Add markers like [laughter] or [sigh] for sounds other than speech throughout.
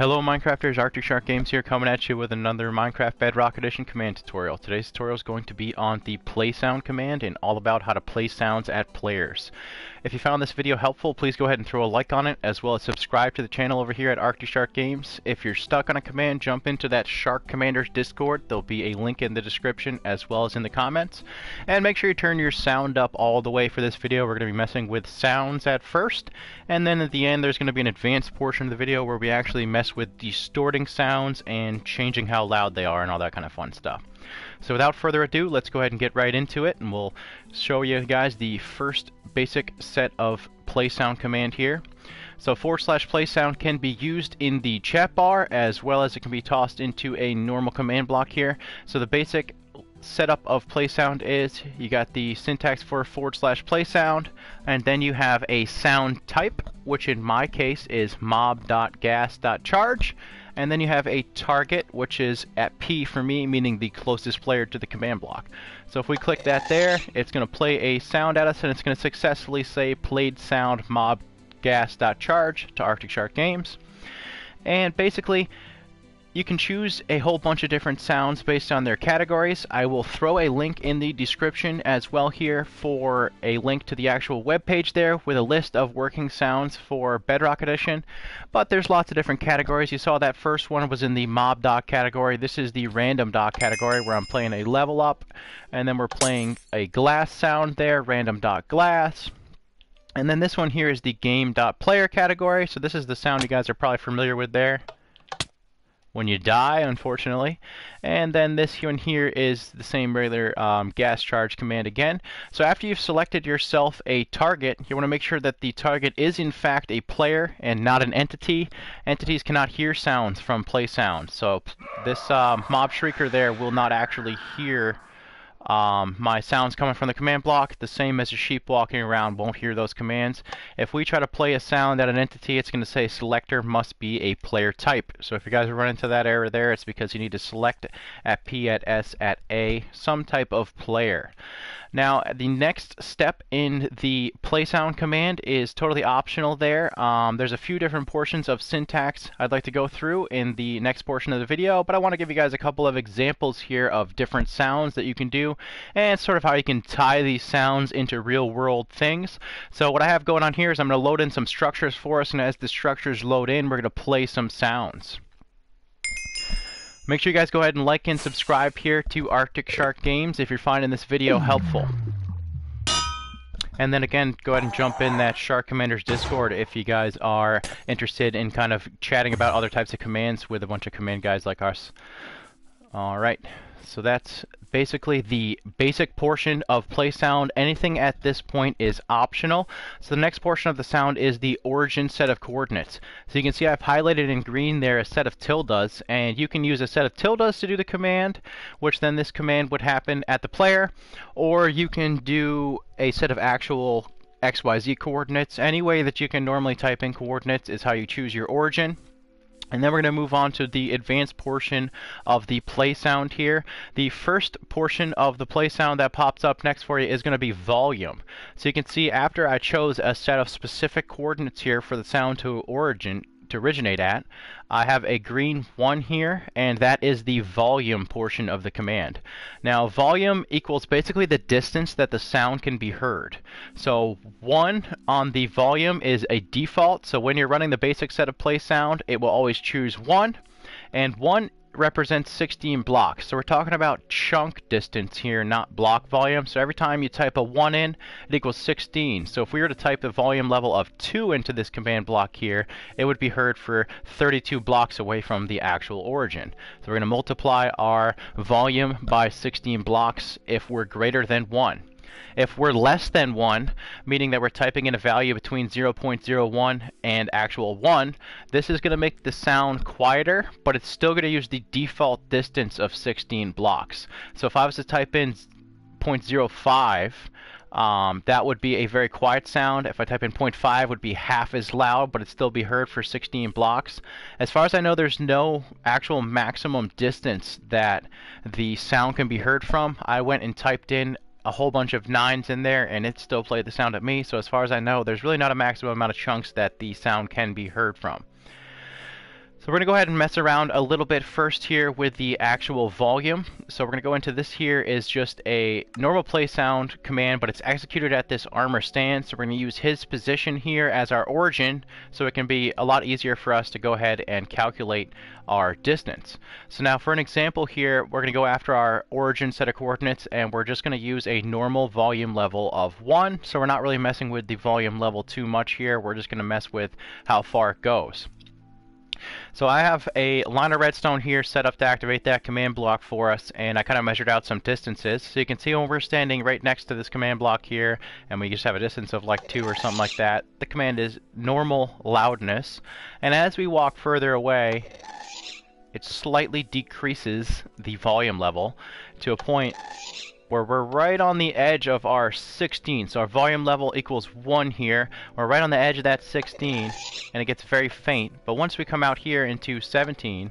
Hello Minecrafters, Arctic Shark Games here coming at you with another Minecraft Bedrock Edition command tutorial. Today's tutorial is going to be on the play sound command and all about how to play sounds at players. If you found this video helpful, please go ahead and throw a like on it, as well as subscribe to the channel over here at Arctic Shark Games. If you're stuck on a command, jump into that Shark Commanders Discord. There'll be a link in the description as well as in the comments. And make sure you turn your sound up all the way for this video. We're going to be messing with sounds at first, and then at the end there's going to be an advanced portion of the video where we actually mess with distorting sounds and changing how loud they are and all that kind of fun stuff. So without further ado, let's go ahead and get right into it, and we'll show you guys the first basic set of play sound command here. So forward slash play sound can be used in the chat bar as well as it can be tossed into a normal command block here. So the basic setup of play sound is you got the syntax for forward slash play sound and then you have a sound type which in my case is mob.ghast.charge and then you have a target which is at P for me meaning the closest player to the command block. So if we click that there it's going to play a sound at us and it's going to successfully say played sound mob ghast.charge to Arctic Shark Games. And basically you can choose a whole bunch of different sounds based on their categories. I will throw a link in the description as well here for a link to the actual web page there with a list of working sounds for Bedrock Edition. But there's lots of different categories. You saw that first one was in the mob doc category. This is the random doc category where I'm playing a level up and then we're playing a glass sound there, random dot glass. And then this one here is the game dot player category. So this is the sound you guys are probably familiar with there when you die, unfortunately. And then this one here is the same regular um, ghast charge command again. So after you've selected yourself a target, you want to make sure that the target is in fact a player and not an entity. Entities cannot hear sounds from play sound. So this uh, mob shrieker there will not actually hear um, my sounds coming from the command block, the same as a sheep walking around won't hear those commands. If we try to play a sound at an entity, it's going to say selector must be a player type. So if you guys run into that error there, it's because you need to select at P, at S, at A, some type of player. Now, the next step in the play sound command is totally optional there. Um, there's a few different portions of syntax I'd like to go through in the next portion of the video, but I want to give you guys a couple of examples here of different sounds that you can do and sort of how you can tie these sounds into real world things. So what I have going on here is I'm going to load in some structures for us, and as the structures load in, we're going to play some sounds. Make sure you guys go ahead and like and subscribe here to Arctic Shark Games if you're finding this video helpful. And then again, go ahead and jump in that Shark Commanders Discord if you guys are interested in kind of chatting about other types of commands with a bunch of command guys like us. Alright, so that's basically the basic portion of play sound. Anything at this point is optional. So the next portion of the sound is the origin set of coordinates. So you can see I've highlighted in green there a set of tildes, and you can use a set of tildes to do the command, which then this command would happen at the player, or you can do a set of actual XYZ coordinates. Any way that you can normally type in coordinates is how you choose your origin. And then we're going to move on to the advanced portion of the play sound here. The first portion of the play sound that pops up next for you is going to be volume. So you can see after I chose a set of specific coordinates here for the sound to origin to originate at. I have a green 1 here, and that is the volume portion of the command. Now, volume equals basically the distance that the sound can be heard. So 1 on the volume is a default, so when you're running the basic set of play sound, it will always choose 1, and 1 represents 16 blocks. So we're talking about chunk distance here, not block volume. So every time you type a 1 in, it equals 16. So if we were to type the volume level of 2 into this command block here, it would be heard for 32 blocks away from the actual origin. So we're going to multiply our volume by 16 blocks if we're greater than 1. If we're less than 1, meaning that we're typing in a value between 0.01 and actual 1, this is going to make the sound quieter, but it's still going to use the default distance of 16 blocks. So if I was to type in 0.05, um, that would be a very quiet sound. If I type in 0.5, would be half as loud, but it'd still be heard for 16 blocks. As far as I know, there's no actual maximum distance that the sound can be heard from. I went and typed in a whole bunch of nines in there and it still played the sound at me. So as far as I know, there's really not a maximum amount of chunks that the sound can be heard from. So we're going to go ahead and mess around a little bit first here with the actual volume. So we're going to go into this here is just a normal play sound command, but it's executed at this armor stand. So we're going to use his position here as our origin, so it can be a lot easier for us to go ahead and calculate our distance. So now for an example here, we're going to go after our origin set of coordinates, and we're just going to use a normal volume level of 1. So we're not really messing with the volume level too much here. We're just going to mess with how far it goes. So I have a line of redstone here set up to activate that command block for us, and I kind of measured out some distances. So you can see when we're standing right next to this command block here, and we just have a distance of like 2 or something like that, the command is normal loudness. And as we walk further away, it slightly decreases the volume level to a point where we're right on the edge of our 16. So our volume level equals 1 here. We're right on the edge of that 16, and it gets very faint. But once we come out here into 17,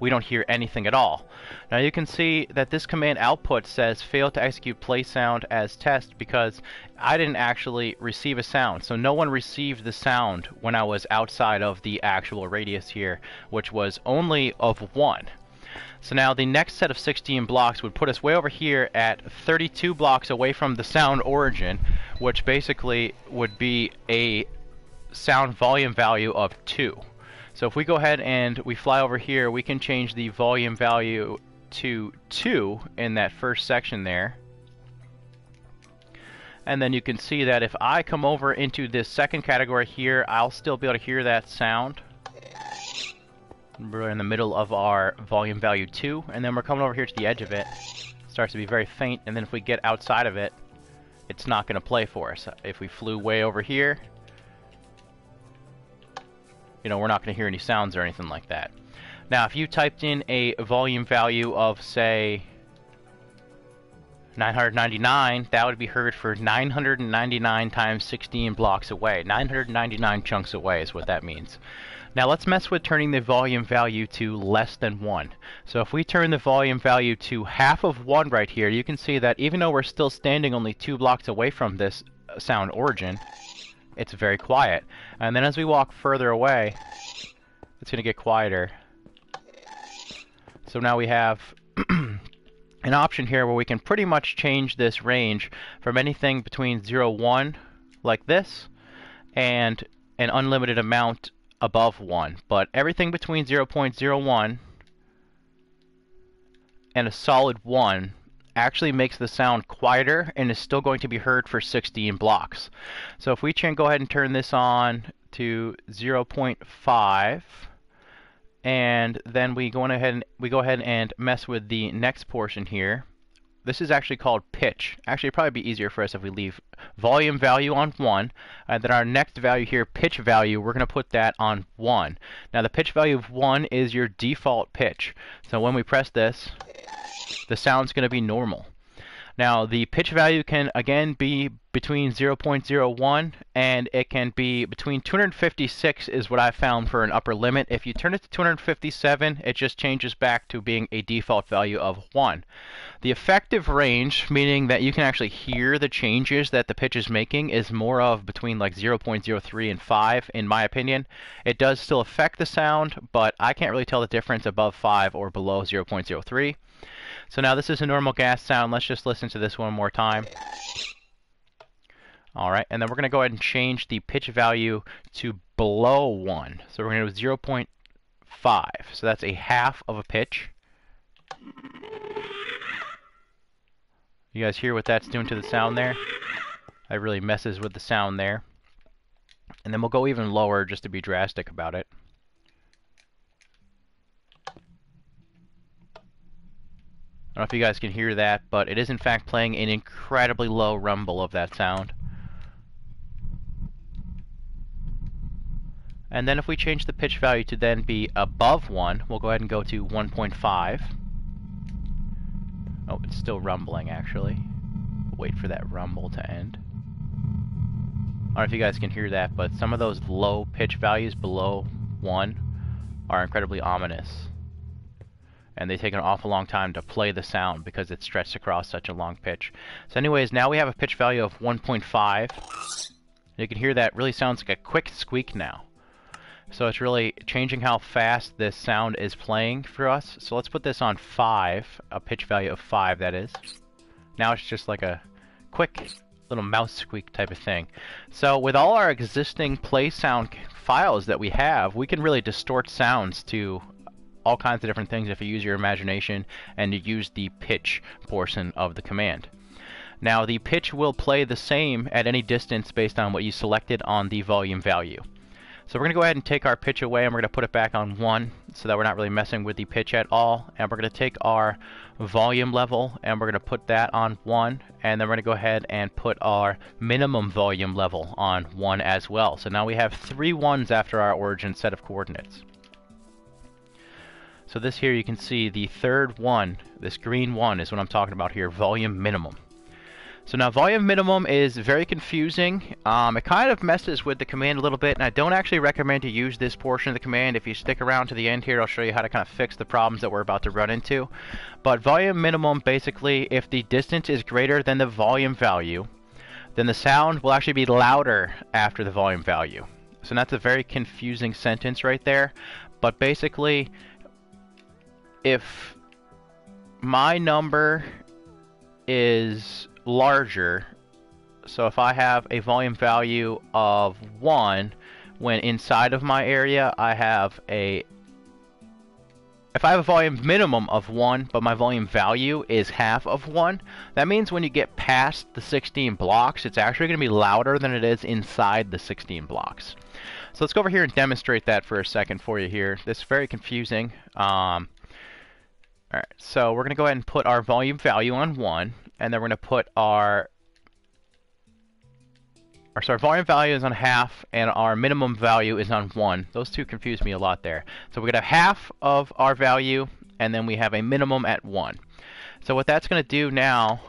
we don't hear anything at all. Now you can see that this command output says fail to execute play sound as test because I didn't actually receive a sound. So no one received the sound when I was outside of the actual radius here, which was only of 1. So now the next set of 16 blocks would put us way over here at 32 blocks away from the sound origin, which basically would be a sound volume value of 2. So if we go ahead and we fly over here, we can change the volume value to 2 in that first section there. And then you can see that if I come over into this second category here, I'll still be able to hear that sound. We're in the middle of our volume value 2, and then we're coming over here to the edge of it. it starts to be very faint, and then if we get outside of it, it's not going to play for us. If we flew way over here, you know, we're not going to hear any sounds or anything like that. Now, if you typed in a volume value of, say, 999, that would be heard for 999 times 16 blocks away. 999 chunks away is what that means. Now let's mess with turning the volume value to less than 1. So if we turn the volume value to half of 1 right here, you can see that even though we're still standing only 2 blocks away from this uh, sound origin, it's very quiet. And then as we walk further away, it's going to get quieter. So now we have [clears throat] an option here where we can pretty much change this range from anything between 0, 1, like this, and an unlimited amount above 1, but everything between 0.01 and a solid 1 actually makes the sound quieter and is still going to be heard for 16 blocks. So if we go ahead and turn this on to 0.5 and then we go ahead and we go ahead and mess with the next portion here this is actually called pitch. Actually, it'd probably be easier for us if we leave volume value on 1, and then our next value here, pitch value, we're going to put that on 1. Now, the pitch value of 1 is your default pitch. So when we press this, the sound's going to be normal. Now, the pitch value can again be between 0.01 and it can be between 256 is what I found for an upper limit. If you turn it to 257, it just changes back to being a default value of 1. The effective range, meaning that you can actually hear the changes that the pitch is making, is more of between like 0.03 and 5, in my opinion. It does still affect the sound, but I can't really tell the difference above 5 or below 0.03. So now this is a normal ghast sound. Let's just listen to this one more time. Alright, and then we're going to go ahead and change the pitch value to below 1. So we're going to do 0 0.5. So that's a half of a pitch. You guys hear what that's doing to the sound there? That really messes with the sound there. And then we'll go even lower just to be drastic about it. I don't know if you guys can hear that, but it is in fact playing an incredibly low rumble of that sound. And then if we change the pitch value to then be above 1, we'll go ahead and go to 1.5. Oh, it's still rumbling actually. Wait for that rumble to end. I don't know if you guys can hear that, but some of those low pitch values below 1 are incredibly ominous and they take an awful long time to play the sound because it's stretched across such a long pitch. So anyways, now we have a pitch value of 1.5. You can hear that really sounds like a quick squeak now. So it's really changing how fast this sound is playing for us. So let's put this on 5, a pitch value of 5 that is. Now it's just like a quick little mouse squeak type of thing. So with all our existing play sound files that we have, we can really distort sounds to all kinds of different things if you use your imagination and you use the pitch portion of the command. Now the pitch will play the same at any distance based on what you selected on the volume value. So we're going to go ahead and take our pitch away and we're going to put it back on 1 so that we're not really messing with the pitch at all. And we're going to take our volume level and we're going to put that on 1 and then we're going to go ahead and put our minimum volume level on 1 as well. So now we have three ones after our origin set of coordinates. So this here you can see the third one, this green one is what I'm talking about here, volume minimum. So now volume minimum is very confusing. Um, it kind of messes with the command a little bit, and I don't actually recommend to use this portion of the command. If you stick around to the end here, I'll show you how to kind of fix the problems that we're about to run into. But volume minimum, basically, if the distance is greater than the volume value, then the sound will actually be louder after the volume value. So that's a very confusing sentence right there. But basically, if my number is larger, so if I have a volume value of 1, when inside of my area I have a if I have a volume minimum of 1, but my volume value is half of 1, that means when you get past the 16 blocks, it's actually going to be louder than it is inside the 16 blocks. So let's go over here and demonstrate that for a second for you here. This is very confusing. Um, Alright, so we're going to go ahead and put our volume value on 1, and then we're going to put our our sorry, volume value is on half, and our minimum value is on 1. Those two confuse me a lot there. So we're going to have half of our value, and then we have a minimum at 1. So what that's going to do now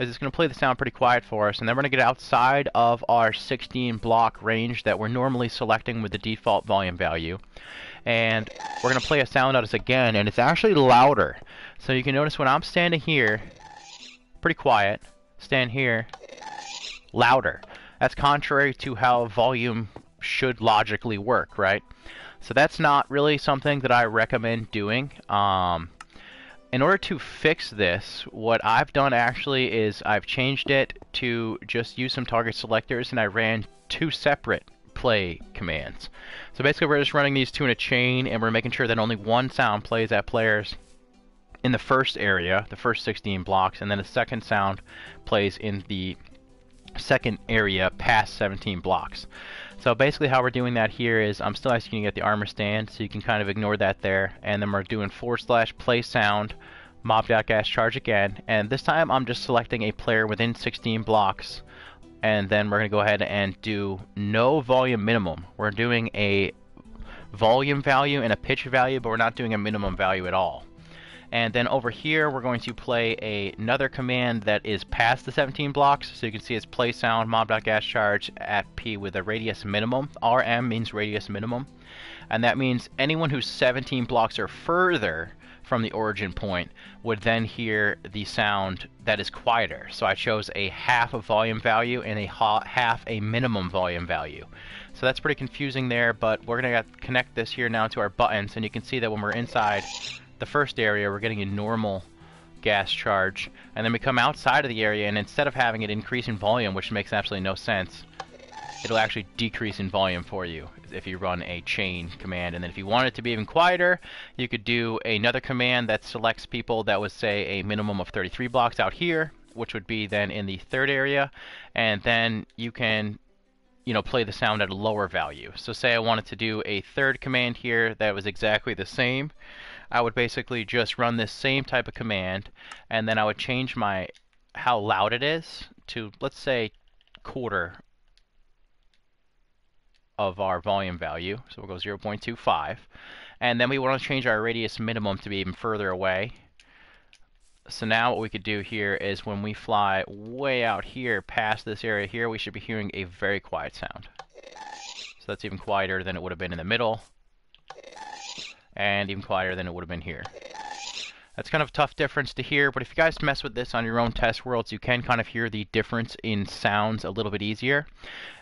is it's going to play the sound pretty quiet for us, and then we're going to get outside of our 16 block range that we're normally selecting with the default volume value and we're going to play a sound notice again, and it's actually louder. So you can notice when I'm standing here, pretty quiet, stand here, louder. That's contrary to how volume should logically work, right? So that's not really something that I recommend doing. Um, in order to fix this, what I've done actually is I've changed it to just use some target selectors and I ran two separate play commands. So basically we're just running these two in a chain and we're making sure that only one sound plays at players in the first area, the first 16 blocks, and then a second sound plays in the second area past 17 blocks. So basically how we're doing that here is I'm still asking you to get the armor stand, so you can kind of ignore that there, and then we're doing forward slash play sound mob.ghast charge again, and this time I'm just selecting a player within 16 blocks and then we're going to go ahead and do no volume minimum. We're doing a volume value and a pitch value, but we're not doing a minimum value at all. And then over here, we're going to play a, another command that is past the 17 blocks. So you can see it's play sound mob.ghast charge at P with a radius minimum. RM means radius minimum. And that means anyone who's 17 blocks or further from the origin point would then hear the sound that is quieter. So I chose a half a volume value and a half a minimum volume value. So that's pretty confusing there, but we're going to connect this here now to our buttons, and you can see that when we're inside the first area, we're getting a normal ghast charge, and then we come outside of the area, and instead of having it increase in volume, which makes absolutely no sense, it'll actually decrease in volume for you if you run a chain command. And then if you want it to be even quieter, you could do another command that selects people that would say a minimum of 33 blocks out here, which would be then in the third area. And then you can you know, play the sound at a lower value. So say I wanted to do a third command here that was exactly the same. I would basically just run this same type of command and then I would change my how loud it is to let's say quarter of our volume value. So we'll go 0.25. And then we want to change our radius minimum to be even further away. So now what we could do here is when we fly way out here past this area here, we should be hearing a very quiet sound. So that's even quieter than it would have been in the middle. And even quieter than it would have been here. That's kind of a tough difference to hear, but if you guys mess with this on your own test worlds, you can kind of hear the difference in sounds a little bit easier.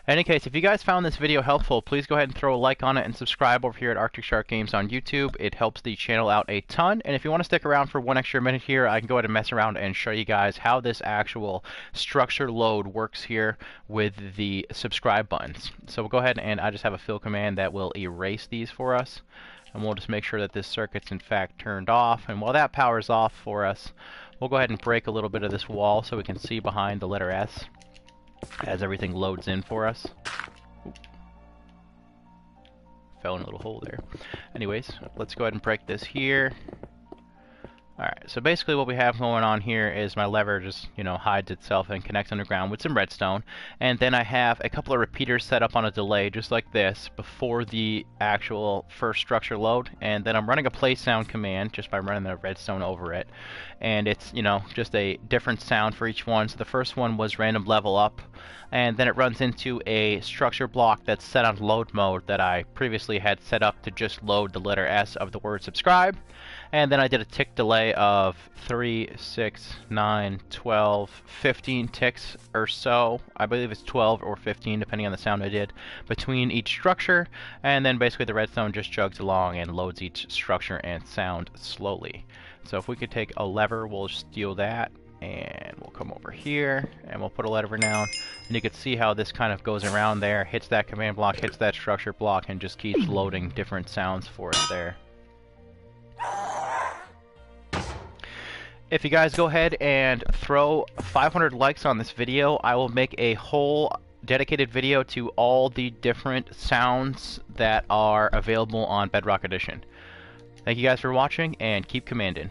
In any case, if you guys found this video helpful, please go ahead and throw a like on it and subscribe over here at Arctic Shark Games on YouTube. It helps the channel out a ton. And if you want to stick around for one extra minute here, I can go ahead and mess around and show you guys how this actual structure load works here with the subscribe buttons. So we'll go ahead and I just have a fill command that will erase these for us. And we'll just make sure that this circuit's in fact turned off. And while that powers off for us, we'll go ahead and break a little bit of this wall so we can see behind the letter S as everything loads in for us. Fell in a little hole there. Anyways, let's go ahead and break this here. Alright, so basically what we have going on here is my lever just, you know, hides itself and connects underground with some redstone. And then I have a couple of repeaters set up on a delay, just like this, before the actual first structure load. And then I'm running a play sound command just by running the redstone over it. And it's, you know, just a different sound for each one. So the first one was random level up. And then it runs into a structure block that's set on load mode that I previously had set up to just load the letter S of the word subscribe. And then I did a tick delay of 3, 6, 9, 12, 15 ticks or so. I believe it's 12 or 15 depending on the sound I did between each structure. And then basically the redstone just chugs along and loads each structure and sound slowly. So if we could take a lever, we'll steal that and we'll come over here and we'll put a lever down and you can see how this kind of goes around there hits that command block hits that structure block and just keeps [clears throat] loading different sounds for us there if you guys go ahead and throw 500 likes on this video, I will make a whole dedicated video to all the different sounds that are available on Bedrock Edition. Thank you guys for watching, and keep commanding.